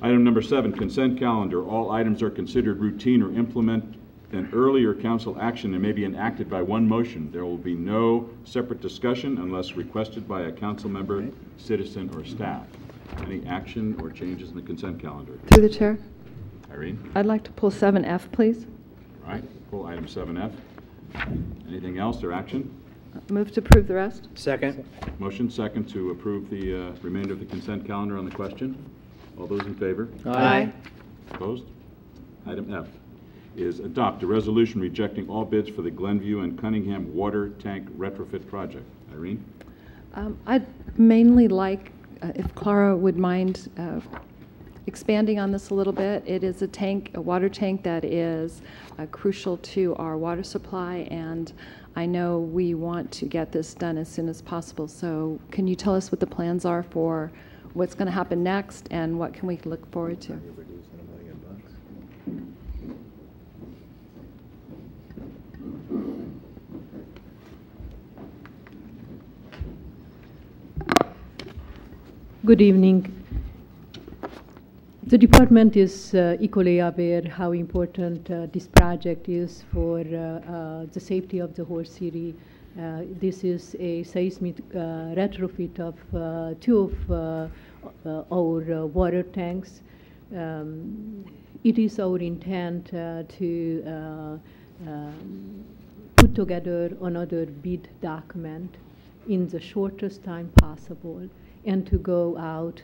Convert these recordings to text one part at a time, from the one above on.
Item number seven, consent calendar. All items are considered routine or implement an earlier council action and may be enacted by one motion. There will be no separate discussion unless requested by a council member, citizen, or staff. Any action or changes in the consent calendar? Through the chair, Irene? I'd like to pull 7F, please. All right, pull item 7F. Anything else or action? Move to approve the rest. Second. Motion second to approve the uh, remainder of the consent calendar on the question. All those in favor? Aye. Opposed? Item F is adopt a resolution rejecting all bids for the Glenview and Cunningham Water Tank Retrofit Project. Irene? Um, I'd mainly like, uh, if Klara would mind uh, expanding on this a little bit. It is a tank, a water tank that is uh, crucial to our water supply, and I know we want to get this done as soon as possible. So can you tell us what the plans are for what's going to happen next, and what can we look forward to? Good evening. The department is uh, equally aware how important uh, this project is for uh, uh, the safety of the whole city. Uh, This is a seismic uh, retrofit of uh, two of uh, uh, our uh, water tanks. Um, It is our intent to um, put together another bid document in the shortest time possible and to go out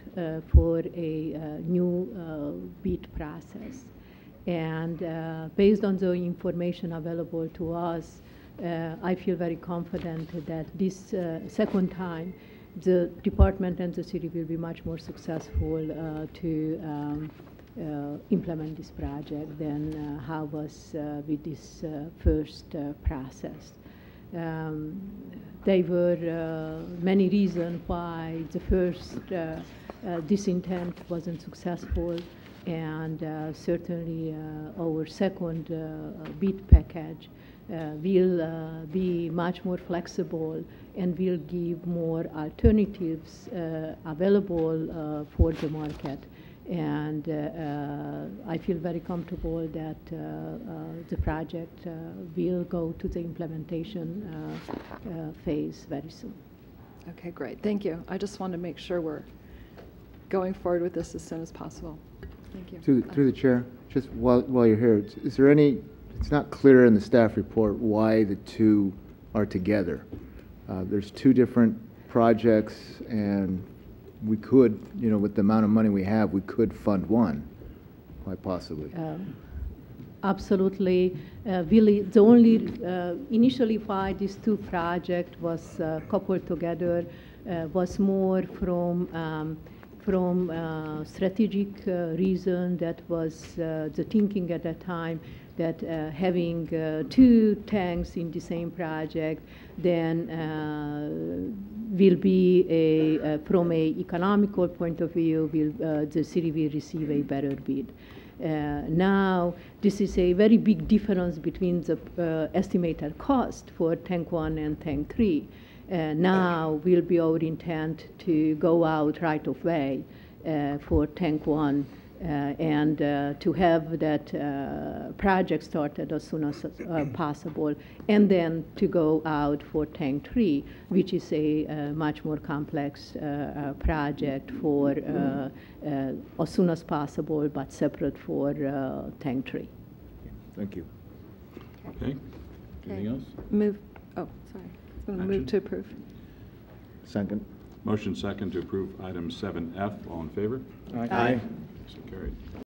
for a new bid process. And based on the information available to us, uh, I feel very confident that this uh, second time, the department and the city will be much more successful uh, to um, uh, implement this project than uh, how was with this first process. Um, there were many reasons why the first this intent wasn't successful, and uh, certainly uh, our second uh, bid package uh, will uh, be much more flexible and will give more alternatives uh, available uh, for the market. And uh, uh, I feel very comfortable that uh, uh, the project uh, will go to the implementation uh, uh, phase very soon. Okay, great, thank you. I just want to make sure we're going forward with this as soon as possible. Thank you. Through, through the chair, just while, while you're here, is- is there any, it's not clear in the staff report why the two are together. Uh, There's two different projects, and we could, you know, with the amount of money we have, we could fund one, quite possibly. Um, Absolutely. Uh, Really, the only, uh, initially why these two project was uh, coupled together uh, was more from, um, from uh, strategic reason that was the thinking at that time that uh, having uh, two tanks in the same project then uh, will be a, uh, from a economical point of view, will, uh, the city will receive a better bid. Uh, Now, this is a very big difference between the estimated cost for tank one and tank three. Now will be our intent to go out right of way for tank one and uh, to have that uh, project started as soon as uh, possible, and then to go out for tank three, which is a uh, much more complex uh, uh, project for uh, uh, as soon as possible, but separate for uh, tank three. Thank you. Okay? Anything else? Move, oh, sorry. I'm going to move Action. to approve. Second? Motion second to approve item 7F. All in favor? Aye. So carried.